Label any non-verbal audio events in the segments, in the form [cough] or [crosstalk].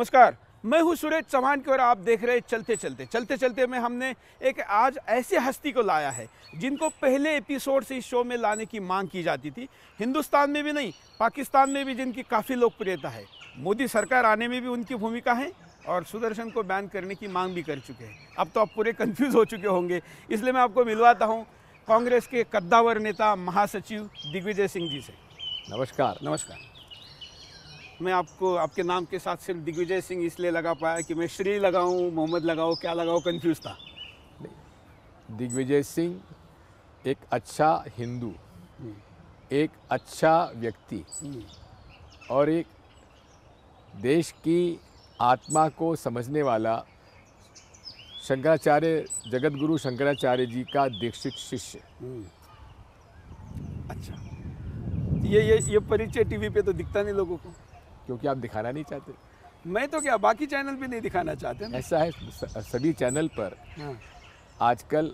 नमस्कार मैं हूँ सुरेश चौहान की और आप देख रहे हैं चलते चलते। चलते चलते में हमने एक आज ऐसे हस्ती को लाया है जिनको पहले एपिसोड से इस शो में लाने की मांग की जाती थी। हिंदुस्तान में भी नहीं पाकिस्तान में भी जिनकी काफ़ी लोकप्रियता है। मोदी सरकार आने में भी उनकी भूमिका है और सुदर्शन को बैन करने की मांग भी कर चुके हैं। अब तो आप पूरे कन्फ्यूज़ हो चुके होंगे इसलिए मैं आपको मिलवाता हूँ कांग्रेस के कद्दावर नेता महासचिव दिग्विजय सिंह जी से। नमस्कार। नमस्कार। मैं आपको आपके नाम के साथ सिर्फ़ दिग्विजय सिंह इसलिए लगा पाया कि मैं श्री लगाऊँ मोहम्मद लगाओ क्या लगाओ कंफ्यूज था। दिग्विजय सिंह एक अच्छा हिंदू एक अच्छा व्यक्ति और एक देश की आत्मा को समझने वाला शंकराचार्य जगत गुरु शंकराचार्य जी का दीक्षित शिष्य। अच्छा। ये ये ये परिचय टीवी पे तो दिखता नहीं लोगों को। क्योंकि आप दिखाना नहीं चाहते। मैं तो क्या बाकी चैनल पे नहीं दिखाना चाहते ना? ऐसा है सभी चैनल पर हाँ। आजकल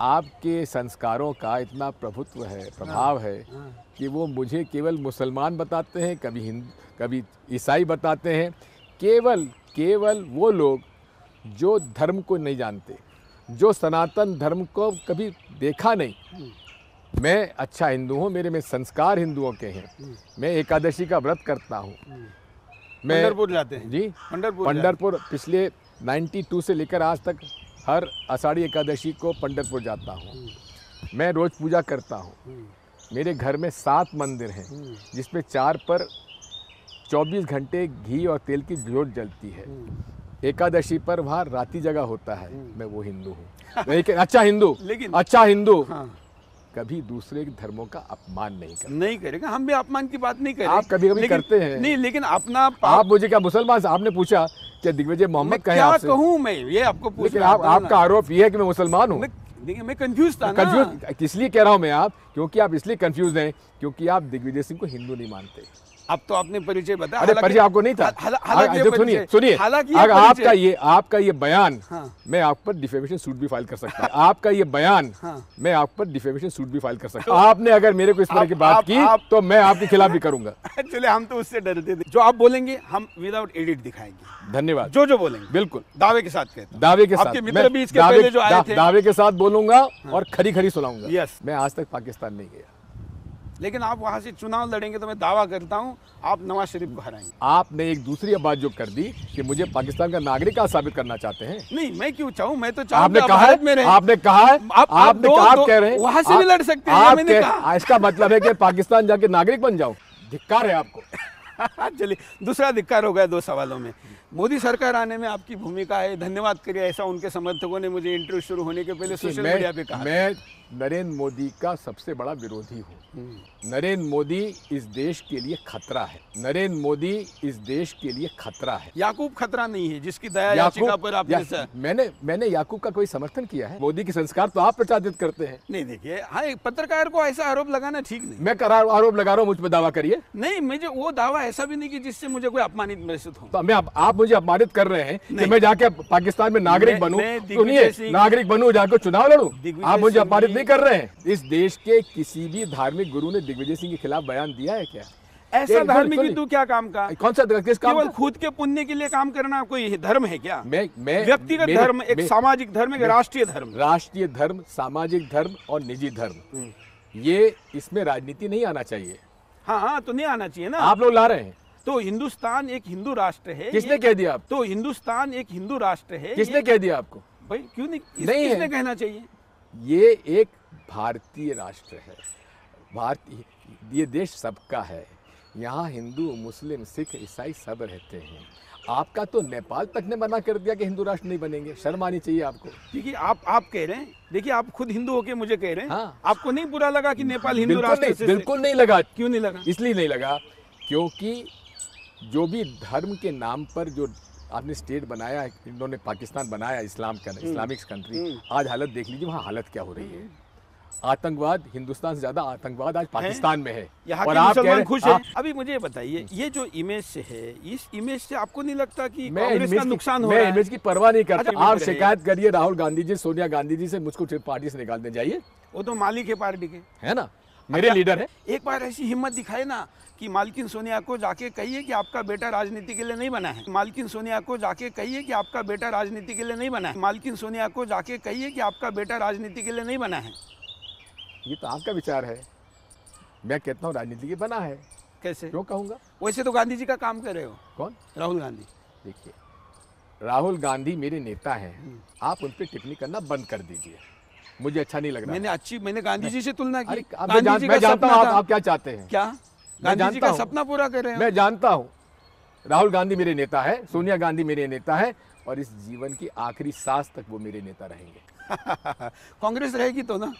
आपके संस्कारों का इतना प्रभुत्व है प्रभाव है हाँ। कि वो मुझे केवल मुसलमान बताते हैं कभी हिंद कभी ईसाई बताते हैं। केवल केवल वो लोग जो धर्म को नहीं जानते जो सनातन धर्म को कभी देखा नहीं मैं अच्छा हिंदू हूँ मेरे में संस्कार हिंदुओं के हैं। मैं एकादशी का व्रत करता हूँ। मैं पंडरपुर जाते हैं। जी? पंडरपुर पंडरपुर पिछले 92 से लेकर आज तक हर आषाढ़ी एकादशी को पंडरपुर जाता हूँ। मैं रोज़ पूजा करता हूँ। मेरे घर में सात मंदिर हैं जिसमें चार पर 24 घंटे घी और तेल की जोत जलती है। एकादशी पर वहाँ राती जगह होता है। मैं वो हिंदू हूँ। एक अच्छा हिंदू लेकिन- अच्छा हिंदू हाँ। कभी दूसरे धर्मों का अपमान नहीं करेगा नहीं करेगा हम भी अपमान की बात नहीं करें आप कभी-कभी करते हैं। नहीं लेकिन अपना आप मुझे क्या मुसलमान आपने पूछा कि दिग्विजय मोहम्मद कहे क्या कहूँ मैं? ये आपको लेकिन आप आपका आरोप ये है कि मैं मुसलमान हूँ। देखिए मैं कंफ्यूज था कंफ्यूज किस लिए कह रहा हूँ मैं आप? क्योंकि आप इसलिए कंफ्यूज हैं क्योंकि आप दिग्विजय सिंह को हिंदू नहीं मानते। अब तो आपने परिचय बताया अरे परिचय आपको नहीं था। हालाँकि सुनिए सुनिए हालाँकि अगर आपका ये आपका ये बयान हाँ। मैं आप पर डिफेमेशन सूट भी फ़ाइल कर सकता हूँ। आपका ये बयान हाँ। मैं आप पर डिफेमेशन सूट भी फ़ाइल कर सकता हूँ। आपने अगर मेरे को इस तरह की बात की तो मैं आपके खिलाफ भी करूँगा। [laughs] चले हम तो उससे डरते थे। जो आप बोलेंगे हम विदाउट एडिट दिखाएँगे। धन्यवाद। जो जो बोलेंगे। बिल्कुल। दावे के साथ कहते दावे के साथ। मित्र भी इसके पहले जो आए थे। दावे के साथ बोलूँगा और खरी खरी सुनाऊँगा। यस मैं आज तक पाकिस्तान नहीं गया। लेकिन आप वहाँ से चुनाव लड़ेंगे तो मैं दावा करता हूँ आप नवाज़ शरीफ को हराएँगे। आपने एक दूसरी बात जो कर दी कि मुझे पाकिस्तान का नागरिक का साबित करना चाहते हैं। नहीं मैं क्यों चाहूँ? मैं तो चाहूँ आपने कहा है। आपने कहा है आप- आप आपने दो- कहा आप कह रहे हैं। वहाँ से भी लड़ सकते हैं, मैंने कहा। इसका मतलब है कि पाकिस्तान जाके नागरिक बन जाओ। धिक्कार है आपको। [laughs] चलिए दूसरा धिक्कार हो गया दो सवालों में। मोदी सरकार आने में आपकी भूमिका है धन्यवाद करिए ऐसा उनके समर्थकों ने मुझे इंटरव्यू शुरू होने के पहले सोशल मीडिया पे कहा मैं नरेंद्र मोदी का सबसे बड़ा विरोधी हूँ। नरेंद्र मोदी इस देश के लिए खतरा है। नरेंद्र मोदी इस देश के लिए खतरा है। याकूब खतरा नहीं है जिसकी दया याचिका याकूब पर आपने या, मैंने मैंने याकूब का कोई समर्थन किया है? मोदी के संस्कार तो आप प्रचारित करते हैं। नहीं देखिए हाँ पत्रकार को ऐसा आरोप लगाना ठीक नहीं। मैं करार आरोप लगा रहा हूँ मुझ पर दावा करिए। नहीं मुझे वो दावा ऐसा भी नहीं की जिससे मुझे कोई अपमानित महसूस हो। तो मैं आप, मुझे अपमानित कर रहे हैं कि मैं जाके पाकिस्तान में नागरिक बनूं सुनिए नागरिक बनू जाकर चुनाव लड़ू? आप मुझे अपमानित जी- नहीं कर रहे हैं। इस देश के किसी भी धार्मिक गुरु ने दिग्विजय सिंह के खिलाफ बयान दिया है क्या? ऐसा धार्मिक सुनिए। हिंदू क्या काम का? कौन सा किस काम केवल? खुद के पुण्य के लिए काम करना कोई धर्म है क्या? मैं मैं व्यक्तिगत धर्म एक सामाजिक धर्म एक राष्ट्रीय धर्म। राष्ट्रीय धर्म सामाजिक धर्म और निजी धर्म। ये इसमें राजनीति नहीं आना चाहिए। हाँ हाँ तो नहीं आना चाहिए ना। आप लोग ला रहे हैं। तो हिंदुस्तान एक हिंदू राष्ट्र है किसने कह दिया आप तो हिंदुस्तान एक हिंदू राष्ट्र है किसने कह दिया आपको? भाई क्यों नहीं? नहीं किसने कहना चाहिए? ये एक भारतीय राष्ट्र है। भारतीय ये देश सबका है। यहाँ हिंदू मुस्लिम सिख ईसाई सब रहते हैं। आपका तो नेपाल तक ने मना कर दिया कि हिंदू राष्ट्र नहीं बनेंगे। शर्म आनी चाहिए आपको। देखिए आप आप कह रहे हैं। देखिए आप खुद हिंदू होके मुझे कह रहे हैं। हाँ। आपको नहीं बुरा लगा कि नेपाल हिंदू राष्ट्र नहीं बिल्कुल नहीं लगा। क्यों नहीं लगा? इसलिए नहीं लगा क्योंकि जो भी धर्म के नाम पर जो आपने स्टेट बनाया है, इन्होंने पाकिस्तान बनाया इस्लाम का इस्लामिक कंट्री आज हालत देख लीजिए वहाँ हालत क्या हो रही है? आतंकवाद हिंदुस्तान से ज़्यादा आतंकवाद आज पाकिस्तान में है। यहाँ और आप कह खुश है। अभी मुझे बताइए ये जो इमेज से है इस इमेज से आपको नहीं लगता कि मैं कांग्रेस इमेज का नुकसान हो मैं रहा है? इमेज की परवाह नहीं करता। अच्छा, आप शिकायत करिए राहुल गांधी जी सोनिया गांधी जी से मुझको पार्टी से निकालने जाइए। वो तो मालिक है पार्टी के। है ना? मेरे लीडर है। एक बार ऐसी हिम्मत दिखाए ना कि मालकिन सोनिया को जाके कहिए कि आपका बेटा राजनीति के लिए नहीं बना है। मालकिन सोनिया को जाके कहिए कि आपका बेटा राजनीति के लिए नहीं बना है। मालकिन सोनिया को जाके कहिए कि आपका बेटा राजनीति के लिए नहीं बना है। ये तो आपका विचार है। मैं कहता हूँ राजनीति के बना है। कैसे? क्यों कहूँगा? वैसे तो गांधी जी का काम कर रहे हो। कौन? राहुल गांधी। देखिए राहुल गांधी मेरे नेता हैं। हम्म। आप उन पर टिप्पणी करना बंद कर दीजिए। मुझे अच्छा नहीं लग रहा। मैंने अच्छी मैंने गांधी जी से तुलना की। गांधी जी मैं जानता हूँ आप, आप क्या चाहते हैं। क्या? गांधी जी का सपना पूरा कर रहे हैं? मैं जानता हूँ। राहुल गांधी मेरे नेता है। सोनिया गांधी मेरे नेता है। और इस जीवन की आखिरी सांस तक वो मेरे नेता रहेंगे। [laughs] कांग्रेस रहेगी तो ना?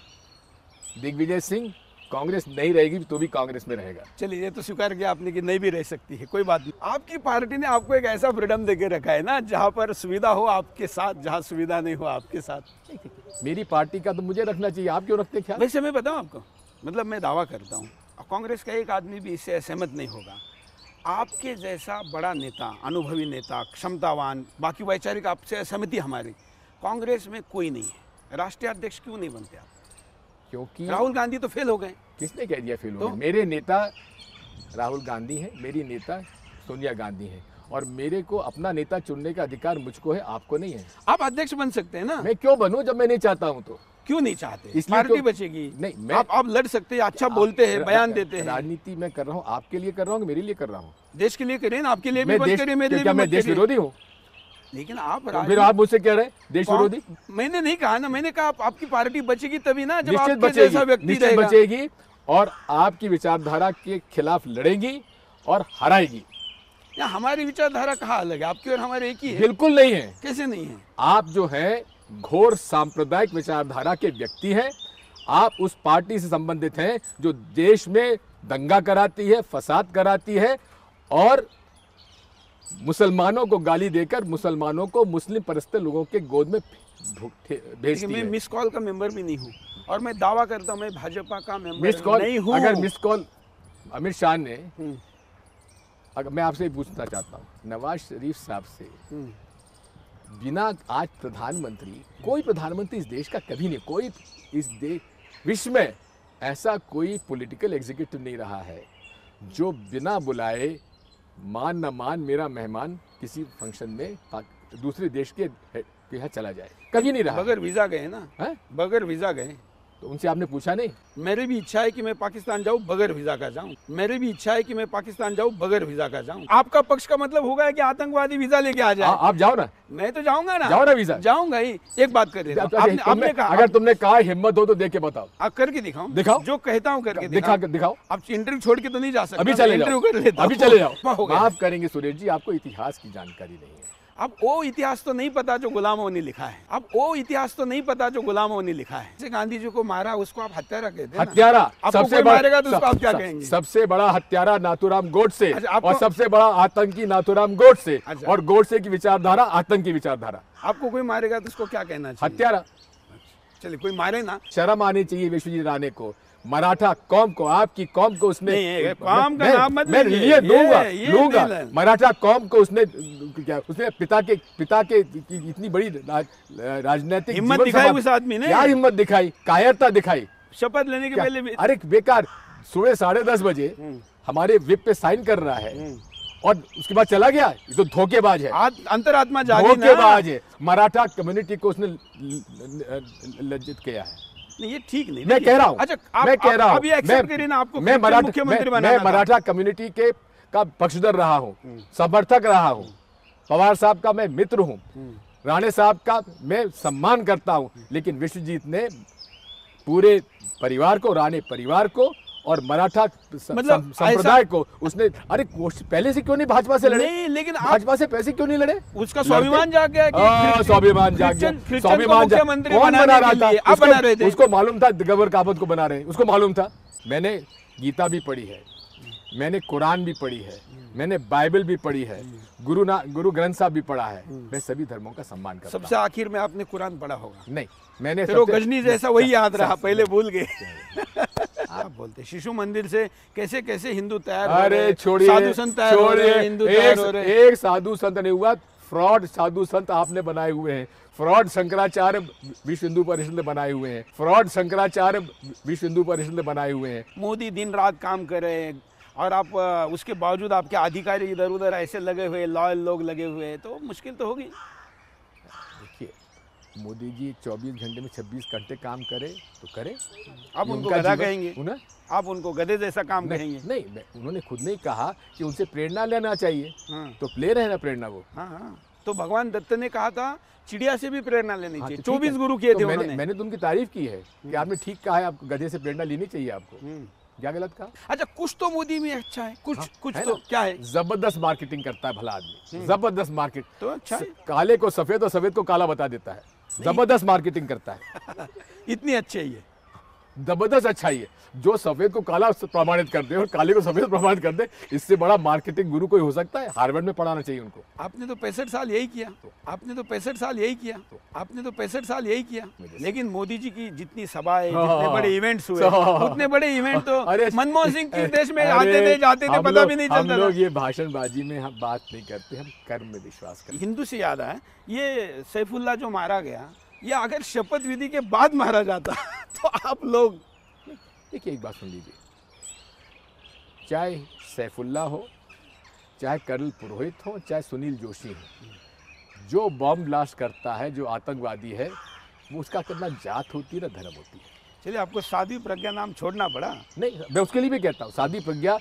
दिग्विजय सिंह कांग्रेस नहीं रहेगी तो भी कांग्रेस में रहेगा। चलिए ये तो स्वीकार किया आपने कि नहीं भी रह सकती है कोई बात नहीं। आपकी पार्टी ने आपको एक ऐसा फ्रीडम देके रखा है ना जहाँ पर सुविधा हो आपके साथ जहाँ सुविधा नहीं हो आपके साथ। मेरी पार्टी का तो मुझे रखना चाहिए आप क्यों रखते ख्याल? वैसे मैं बताऊँ आपको मतलब मैं दावा करता हूँ कांग्रेस का एक आदमी भी इससे असहमत नहीं होगा। आपके जैसा बड़ा नेता अनुभवी नेता क्षमतावान बाकी वैचारिक आपसे असहमति हमारी कांग्रेस में कोई नहीं है। राष्ट्रीय अध्यक्ष क्यों नहीं बनते आप? क्योंकि राहुल गांधी तो फेल हो गए। किसने कह दिया फेल तो? हो मेरे नेता राहुल गांधी हैं मेरी नेता सोनिया गांधी हैं। और मेरे को अपना नेता चुनने का अधिकार मुझको है आपको नहीं है। आप अध्यक्ष बन सकते हैं ना। मैं क्यों बनूं जब मैं नहीं चाहता हूँ तो? क्यों नहीं चाहते? इसलिए पार्टी तो- बचेगी। नहीं, मैं- आप आप लड़ सकते हैं अच्छा बोलते हैं बयान देते हैं। राजनीति मैं कर रहा हूँ आपके लिए कर रहा हूँ मेरे लिए कर रहा हूँ। देश के लिए करिए ना आपके लिए भी मेरे लिए मैं देश विरोधी हूँ? लेकिन आप तो फिर आप मुझसे कह रहे देश विरोधी? मैंने नहीं कहा ना मैंने कहा आप, आपकी पार्टी बचेगी तभी ना जब आपके बचेगी जैसा व्यक्ति बचेगी और आपकी विचारधारा के खिलाफ लड़ेगी और हराएगी। या हमारी विचारधारा कहाँ अलग है? आपकी और हमारे एक ही है। बिल्कुल नहीं है। कैसे नहीं है? आप जो है घोर सांप्रदायिक विचारधारा के व्यक्ति हैं। आप उस पार्टी से संबंधित हैं जो देश में दंगा कराती है फसाद कराती है और मुसलमानों को गाली देकर मुसलमानों को मुस्लिम परस्त लोगों के गोद में भेजती मैं मिस कॉल का मेंबर भी नहीं हूँ और मैं दावा करता हूँ मैं भाजपा का मिस मेंबर कॉल नहीं हूँ। अगर मिस कॉल अमित शाह ने हम्म, अगर मैं आपसे पूछना चाहता हूँ नवाज़ शरीफ साहब से हम्म, बिना आज प्रधानमंत्री कोई प्रधानमंत्री इस देश का कभी नहीं कोई इस देश विश्व में ऐसा कोई पॉलिटिकल एग्जीक्यूटिव नहीं रहा है जो बिना बुलाए मान न मान मेरा मेहमान किसी फ़ंक्शन में दूसरे देश के यहाँ चला जाए। कभी नहीं रहा। बगैर वीज़ा गए ना? है? बगैर वीज़ा गए तो उनसे आपने पूछा नहीं? मेरी भी इच्छा है कि मैं पाकिस्तान जाऊँ बगैर वीज़ा का जाऊँ। मेरी भी इच्छा है कि मैं पाकिस्तान जाऊँ बगैर वीज़ा का जाऊँ। आपका पक्ष का मतलब होगा कि आतंकवादी वीज़ा लेके आ आ, जाए आप जाओ ना। मैं तो जाऊँगा ना। जाओ ना वीज़ा। जाऊँगा ही। एक बात कर हूँ। अच्छा, आपने, आपने कहा अगर तुमने कहा हिम्मत हो तो देख के बताओ। आप करके दिखाओ दिखाओ। जो कहता हूँ करके दिखा दिखाओ। आप इंटरव्यू छोड़ के तो नहीं जा सकते। अभी चले इंटरव्यू कर लेता अभी चले जाओ। माफ़ करेंगे सुरेश जी आपको इतिहास की जानकारी नहीं है। अब वो इतिहास तो नहीं पता जो गुलामों ने लिखा है। अब वो इतिहास तो नहीं पता जो गुलामों ने लिखा है। जैसे गांधी जी को मारा उसको आप हत्यारा कहते हैं हत्यारा सबसे बड़ा मारेगा तो उसको आप क्या कहेंगे? सबसे बड़ा हत्यारा नाथुराम गोडसे अच्छा, और सबसे बड़ा आतंकी नाथुराम गोडसे अच्छा। और गोडसे की विचारधारा आतंकी विचारधारा। आपको कोई मारेगा तो उसको क्या कहना चाहिए? हत्यारा। चलिए कोई मारे ना। शर्म आनी चाहिए विश्वजीत राणे को। मराठा कौम को आपकी कौम को उसने कौम का नाम मत मैं लिए लूँगा। मराठा कौम को उसने क्या उसने पिता के पिता के इतनी बड़ी राज, राजनीतिक हिम्मत दिखाई उस आदमी ने। क्या हिम्मत दिखाई? कायरता दिखाई। शपथ लेने के पहले अरे बेकार। सुबह साढ़े दस बजे हम्म। हमारे विप पे साइन कर रहा है। हम्म। और उसके बाद चला गया? ये तो धोखेबाज है। अंतरात्मा धोखेबाज है। मराठा कम्युनिटी को उसने लज्जित किया है। नहीं ये ठीक नहीं मैं कह रहा हूँ अच्छा मैं कह रहा हूँ आपको मैं मराठा मुख्यमंत्री मैं। मराठा कम्युनिटी के का पक्षधर रहा हूँ हम्म। समर्थक रहा हूँ पवार साहब का मैं मित्र हूँ राणे साहब का मैं सम्मान करता हूँ लेकिन विश्वजीत ने पूरे परिवार को राणे परिवार को और मराठा मतलब संप्रदाय को उसने अरे पहले से क्यों नहीं भाजपा से लड़े? नहीं लेकिन भाजपा से पैसे क्यों नहीं लड़े? उसका स्वाभिमान जाग गया कि स्वाभिमान जाग गया। स्वाभिमान कौन बना रहा था? लिए? बना रहे थे। उसको, मालूम था गबर काबत को बना रहे हैं। उसको मालूम था? मैंने गीता भी पढ़ी है। मैंने कुरान भी पढ़ी है। मैंने बाइबल भी पढ़ी है। गुरु ना गुरु ग्रंथ साहब भी पढ़ा है। मैं सभी धर्मों का सम्मान करता सबसे आखिर में आपने कुरान पढ़ा होगा। नहीं मैंने गजनी जैसा वही याद रहा पहले भूल गए। आप बोलते शिशु मंदिर से कैसे कैसे हिंदू तैयार अरे छोड़िए साधु संत तैयार हो रहे हिंदू हो एक, रहे एक साधु संत नहीं हुआ फ्रॉड साधु संत आपने बनाए हुए हैं। फ्रॉड शंकराचार्य विश्व हिंदू परिषद ने बनाए हुए हैं। फ्रॉड शंकराचार्य विश्व हिंदू परिषद ने बनाए हुए हैं। मोदी दिन रात काम कर रहे हैं और आप उसके बावजूद आपके अधिकारी इधर उधर ऐसे लगे हुए लॉयल लोग लगे हुए हैं तो मुश्किल तो होगी। मोदी जी 24 घंटे में 26 घंटे काम करे तो करे। आप उनको गधा कहेंगे? उन्हें? आप उनको गधे जैसा काम नहीं कहेंगे? नहीं मैं- उन्होंने खुद नहीं कहा कि उनसे प्रेरणा लेना चाहिए। हाँ। तो ले रहे ना प्रेरणा वो। हाँ हाँ। तो भगवान दत्त ने कहा था चिड़िया से भी प्रेरणा लेनी हाँ, चाहिए। तो चौबीस गुरु किए तो थे मैंने मैंने तो उनकी तारीफ़ की है कि आपने ठीक कहा है आपको गधे से प्रेरणा लेनी चाहिए आपको। हम्म। क्या गलत कहा? अच्छा कुछ तो मोदी में अच्छा है कुछ हाँ, कुछ है तो? क्या है? ज़बरदस्त मार्केटिंग करता है भला आदमी। ज़बरदस्त मार्केट। तो अच्छा है। काले को सफ़ेद और सफ़ेद को काला बता देता है। ज़बरदस्त मार्केटिंग करता है। [laughs] इतनी अच्छी है ये। ज़बरदस्त अच्छा ही है। जो सफ़ेद को काला प्रमाणित कर दे और काले को सफ़ेद प्रमाणित कर दे इससे बड़ा मार्केटिंग गुरु कोई हो सकता है? हार्वर्ड में पढ़ाना चाहिए उनको। आपने तो पैंसठ साल यही किया। आपने तो पैंसठ साल यही किया। आपने तो पैंसठ साल यही किया। लेकिन मोदी जी की जितनी सभाएँ हाँ, जितने बड़े इवेंट्स हुए हाँ। उतने बड़े इवेंट तो अरे मनमोहन सिंह के देश में आते थे जाते थे पता भी नहीं चलता लोग ये भाषणबाजी में हम बात नहीं करते हम कर्म में विश्वास करते हिंदू से याद आया ये सैफुल्ला जो मारा गया ये अगर शपथ विधि के बाद मारा जाता [laughs] तो आप लोग। देखिए एक बात सुन लीजिए। चाहे सैफुल्ला हो चाहे कर्नल पुरोहित हो चाहे सुनील जोशी हो जो बॉम्ब ब्लास्ट करता है जो आतंकवादी है वो उसका कितना जात होती है ना धर्म होती है। चलिए आपको साध्वी प्रज्ञा नाम छोड़ना पड़ा। नहीं मैं उसके लिए भी कहता हूँ शादी प्रज्ञा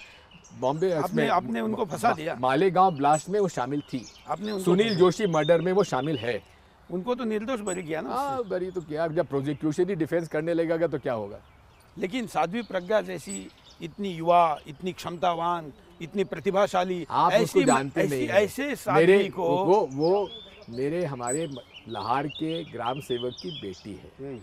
बॉम्बे आपने- आपने उनको फंसा दिया। मालेगांव ब्लास्ट में वो शामिल थी। आपने सुनील जोशी मर्डर में वो शामिल है। उनको तो निर्दोष बरी किया ना हाँ बरी तो किया जब प्रोजिक्यूशन ही डिफेंस करने लगेगा तो क्या होगा? लेकिन साध्वी प्रज्ञा जैसी इतनी युवा इतनी क्षमतावान इतनी प्रतिभाशाली आप उसको जानते ऐसी, नहीं ऐसे साध्वी मेरे को वो वो मेरे हमारे लाहौर के ग्राम सेवक की बेटी है।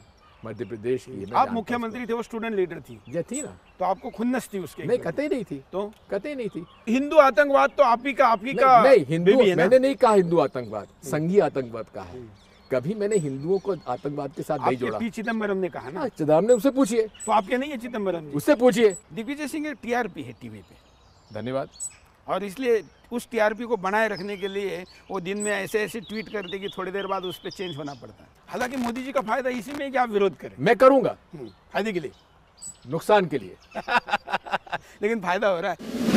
मध्य प्रदेश की आप मुख्यमंत्री थे वो स्टूडेंट लीडर थी। ये थी ना? तो आपको खुन्नस थी उसके नहीं। कतई नहीं थी। तो? कतई नहीं थी। हिंदू आतंकवाद तो आप ही का आप ही का नहीं, हिंदू मैंने नहीं कहा हिंदू आतंकवाद संघीय आतंकवाद कहा है। कभी मैंने हिंदुओं को आतंकवाद के साथ नहीं जोड़ा। पी चिदम्बरम ने कहा ना? हाँ, चिदम्बरम ने उससे पूछिए। तो आपके नहीं है चिदम्बरम उससे पूछिए। दिग्विजय सिंह टीआरपी है टीवी पे। धन्यवाद। और इसलिए उस टीआरपी को बनाए रखने के लिए वो दिन में ऐसे ऐसे ट्वीट करते कि थोड़ी देर बाद उस पर चेंज होना पड़ता है। हालाँकि मोदी जी का फ़ायदा इसी में है कि आप विरोध करें। मैं करूँगा। हम्म, फ़ायदे के लिए। नुकसान के लिए। [laughs] लेकिन फ़ायदा हो रहा है।